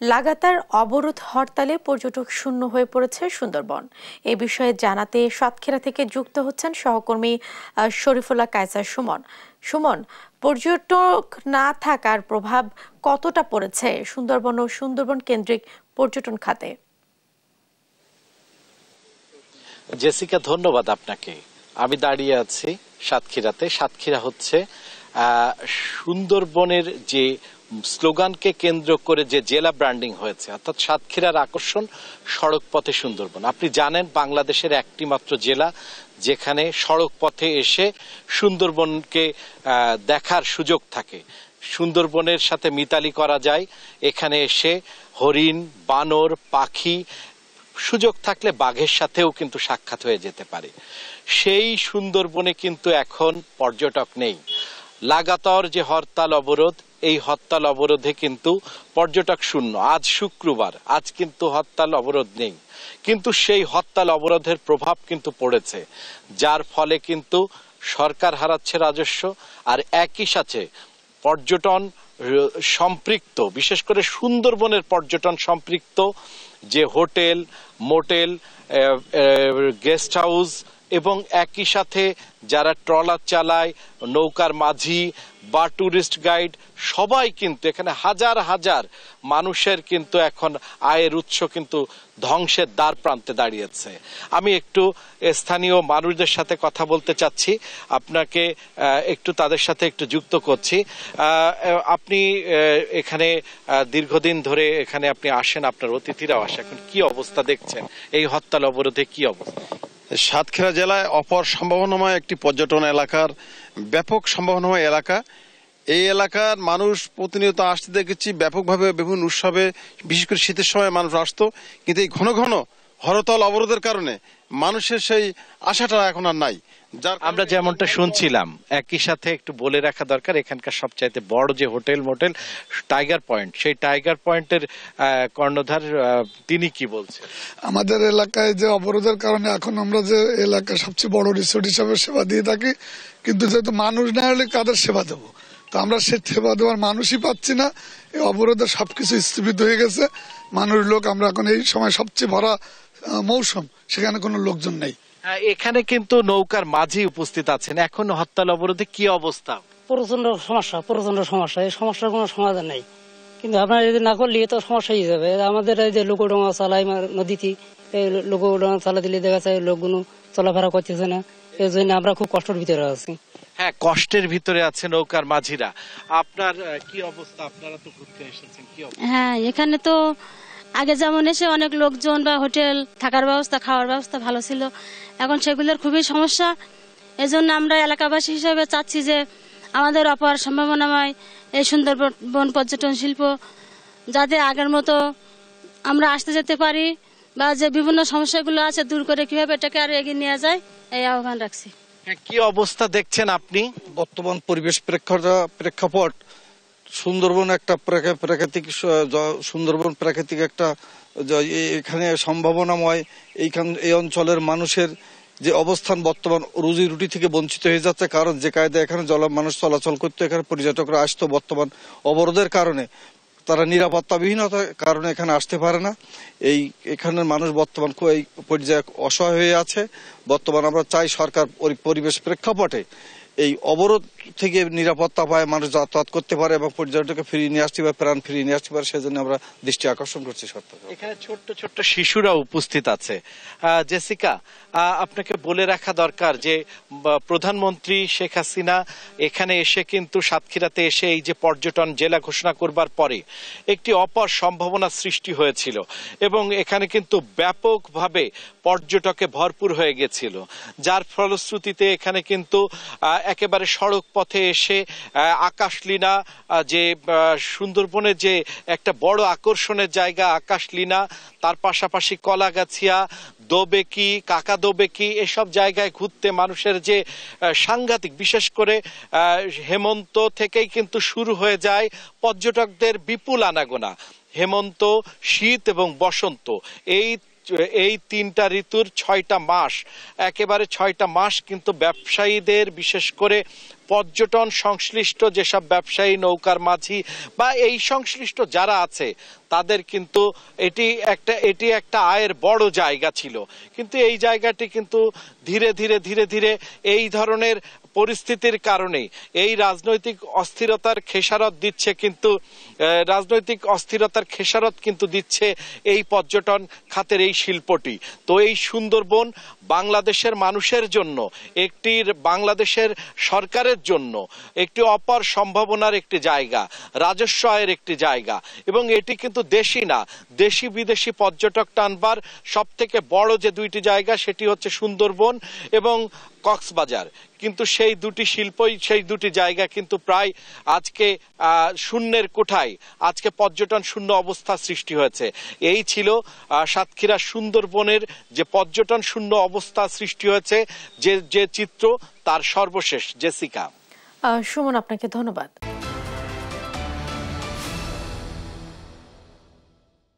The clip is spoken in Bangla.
লাগাতার অবরোধ হরতালে পর্যটক শূন্য হয়ে পড়েছে সুন্দরবন। এ বিষয়ে জানাতে সাতক্ষীরা থেকে যুক্ত হচ্ছেন সহকর্মী শরীফুল্লাহ কায়সার সুমন। সুমন, পর্যটক না থাকার প্রভাব কতটা পড়েছে সুন্দরবন ও সুন্দরবন কেন্দ্রিক পর্যটন খাতে? জেসিকা, ধন্যবাদ আপনাকে। আমি দাঁড়িয়ে আছি সাতক্ষীরাতে। সাতক্ষীরা হচ্ছে সুন্দরবনের যে স্লোগানকে কেন্দ্র করে যে জেলা ব্র্যান্ডিং হয়েছে, অর্থাৎ সাতক্ষীরার আকর্ষণ সড়ক পথে সুন্দরবন। আপনি জানেন বাংলাদেশের একটি মাত্র জেলা যেখানে সড়ক পথে এসে সুন্দরবনকে দেখার সুযোগ থাকে। সুন্দরবনের সাথে মিতালি করা যায়, এখানে এসে হরিণ, বানর, পাখি, সুযোগ থাকলে বাঘের সাথেও কিন্তু সাক্ষাৎ হয়ে যেতে পারে। সেই সুন্দরবনে কিন্তু এখন পর্যটক নেই। লাগাতার যে হরতাল, অবরোধ এই হরতাল অবরোধে কিন্তু পর্যটক শূন্য। আজ শুক্রবার, আজ কিন্তু হরতাল অবরোধ নেই। কিন্তু সেই হরতাল অবরোধের প্রভাব কিন্তু পড়েছে। যার ফলে কিন্তু সরকার হারাচ্ছে রাজস্ব আর একই সাথে পর্যটন সম্পৃক্ত, বিশেষ করে সুন্দরবনের পর্যটন সম্পৃক্ত যে হোটেল, মোটেল গেস্ট হাউস এবং একই সাথে যারা ট্রলার চালায়, নৌকার মাঝি বা ট্যুরিস্ট গাইড, সবাই কিন্তু এখানে হাজার হাজার মানুষের কিন্তু এখন আয়ের উৎস কিন্তু ধ্বংসের দ্বার প্রান্তে দাঁড়িয়েছে। আমি একটু স্থানীয় মানুষদের সাথে কথা বলতে চাচ্ছি। আপনাকে একটু তাদের সাথে একটু যুক্ত করছি। আপনি এখানে দীর্ঘদিন ধরে এখানে আপনি আসেন, আপনার অতিথিরাও আসে। এখন কি অবস্থা দেখছেন? এই হরতাল অবরোধে কি অবস্থা? সাতক্ষীরা জেলায় অপর সম্ভাবনাময় একটি পর্যটন এলাকার ব্যাপক সম্ভাবনাময় এলাকা। এই এলাকার মানুষ প্রতিনিয়ত আসতে দেখেছি, ব্যাপকভাবে বিভিন্ন উৎসবে, বিশেষ করে শীতের সময় মানুষ আসতো। কিন্তু এই ঘন ঘন হরতাল অবরোধের কারণে মানুষের সেই আশাটা এখন আর নাই। যার আমরা যেমনটা শুনছিলাম একই সাথে একটু বলে রাখা দরকার এখানকার সবচাইতে বড় যে হোটেল মোটেল টাইগার পয়েন্ট। সেই টাইগার পয়েন্টের কর্ণধার তিনি কি বলছেন? আমাদের এলাকায় যে অবরোধের কারণে এখন আমরা যে এলাকায় সবচেয়ে বড় রিসোর্ট হিসাবে সেবা দিয়ে থাকি কিন্তু যেহেতু মানুষ না হলে কাদের সেবা দেবো? তো আমরা সে সেবা দেওয়ার মানুষই পাচ্ছি না। এই অবরোধে সবকিছু স্থগিত হয়ে গেছে। মানুষ লোক আমরা এখন এই সময় সবচেয়ে ভরা মৌসুম সেখানে কোনো লোকজন নেই। এখানে কিন্তু নৌকার মাঝি উপস্থিত আছেন। এখন হরতাল অবরোধে কি অবস্থা? প্রচণ্ড সমস্যা প্রচণ্ড সমস্যা। এই সমস্যার কোনো সমাধান নেই। কিন্তু আপনারা যদি না করলে তো সমস্যা হয়ে যাবে। আমাদের এই যে লোকডোঙা চালাই নদীতে এই লোকডোঙা চালা দিলে দেখা যায় লোকগুলো চলাফেরা করতেছে না। এই জন্য আমরা খুব কষ্টের ভিতরে আছি। হ্যাঁ কষ্টের ভিতরে আছে নৌকার মাঝিরা। আপনার কি অবস্থা? আপনারা তো ঘুরতে এসেছেন কি অবস্থা? হ্যাঁ এখানে তো আগে যেমন এসে অনেক লোকজন বা হোটেল থাকার ব্যবস্থা খাওয়ার ব্যবস্থা ভালো ছিল। এখন সেগুলোর খুবই সমস্যা। এজন্য আমরা এলাকাবাসী হিসেবে চাচ্ছি যে আমাদের অপার সম্ভাবনাময় এই সুন্দরবন পর্যটন শিল্প যাতে আগের মতো আমরা আসতে যেতে পারি বা যে বিভিন্ন সমস্যাগুলো আছে দূর করে কীভাবে এটাকে আরও এগিয়ে নেওয়া যায় এই আহ্বান রাখছি। হ্যাঁ, কি অবস্থা দেখছেন আপনি বর্তমান পরিবেশ প্রেক্ষা- প্রেক্ষাপট? সুন্দরবন একটা প্রাক- প্রাকৃতিক সুন্দরবন প্রাকৃতিক একটা এখানে সম্ভাবনাময় এইখান, এই অঞ্চলের মানুষের যে অবস্থান বর্তমান রুজি রুটি থেকে বঞ্চিত হয়ে যাচ্ছে, কারণ যে কায়দা এখানে জল, মানুষ চলাচল করতো, এখানে পর্যটকরা আসতো বর্তমান অবরোধের কারণে। তারা নিরাপত্তাবিহীনতার কারণে এখানে আসতে পারে না। এই, এখানের মানুষ বর্তমান এই পর্যায়ে অসহায় হয়ে আছে। বর্তমান আমরা চাই সরকার পরি- পরিবেশ প্রেক্ষাপটে এই অবরোধ থেকে নিরাপত্তা পায়, মানুষ যাতায়াত করতে পারে এবং পর্যটককে ফিরিয়ে নিয়ে আসতে পারে, প্রাণ ফিরিয়ে নিয়ে আসতে পারে, সেজন্য আমরা দৃষ্টি আকর্ষণ করছি সরকার এখানে ছোট্ট ছোট্ট শিশুরা উপস্থিত আছে। জেসিকা আপনাকে বলে রাখা দরকার যে প্রধানমন্ত্রী শেখ হাসিনা এখানে এসে কিন্তু সাতক্ষীরাতে এসে এই যে পর্যটন জেলা ঘোষণা করবার পরে একটি অপার সম্ভাবনা সৃষ্টি হয়েছিল এবং এখানে কিন্তু ব্যাপকভাবে পর্যটকে ভরপুর হয়ে গেছিল। যার ফলশ্রুতিতে এখানে কিন্তু একেবারে সড়ক পথে এসে আকাশলীনা যে সুন্দরবনের যে একটা বড় আকর্ষণের জায়গা আকাশলীনা, তার পাশাপাশি কলাগাছিয়া, দোবেকি, কাকা দোবেকি, এসব জায়গায় ঘুরতে মানুষের যে সাংঘাতিক, বিশেষ করে হেমন্ত থেকেই কিন্তু শুরু হয়ে যায় পর্যটকদের বিপুল আনাগোনা। হেমন্ত, শীত এবং বসন্ত, এই এই তিনটা ঋতুর ছয়টা মাস একেবারে ছয়টা মাস কিন্তু ব্যবসায়ীদের বিশেষ করে পর্যটন সংশ্লিষ্ট যেসব ব্যবসায়ী নৌকার মাঝি বা এই সংশ্লিষ্ট যারা আছে, তাদের কিন্তু এটি একটা এটি একটা আয়ের বড় জায়গা ছিল। কিন্তু এই জায়গাটি কিন্তু ধীরে ধীরে ধীরে ধীরে এই ধরনের পরিস্থিতির কারণে এই রাজনৈতিক অস্থিরতার খেসারত দিচ্ছে কিন্তু রাজনৈতিক অস্থিরতার খেসারত কিন্তু দিচ্ছে এই পর্যটন খাতের এই শিল্পটি। তো এই সুন্দরবন বাংলাদেশের মানুষের জন্য, একটি বাংলাদেশের সরকারের জন্য একটি অপার সম্ভাবনার একটি জায়গা, রাজস্ব আয়ের একটি জায়গা। এবং এটি কিন্তু দেশি না, দেশি বিদেশি পর্যটক টানবার সব থেকে বড় যে দুইটি জায়গা সেটি হচ্ছে সুন্দরবন এবং কক্সবাজার। কিন্তু সেই দুটি শিল্পই, সেই দুটি জায়গা কিন্তু প্রায় আজকে শূন্যের কোঠায়, আজকে পর্যটন শূন্য অবস্থা সৃষ্টি হয়েছে। এই ছিল সাতক্ষীরা সুন্দরবনের যে পর্যটন শূন্য অবস্থা সৃষ্টি হয়েছে, যে যে চিত্র তার সর্বশেষ, জেসিকা। সুমন, আপনাকে ধন্যবাদ।